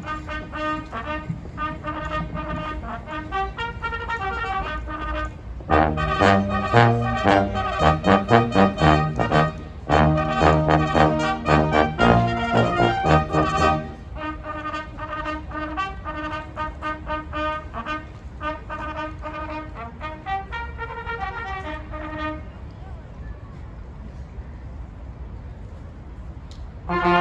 Thank uh you. -huh.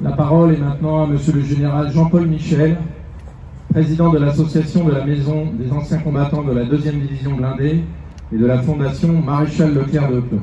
La parole est maintenant à Monsieur le Général Jean-Paul Michel, président de l'association de la Maison des anciens combattants de la 2e division blindée et de la Fondation Maréchal Leclerc de Hocklock.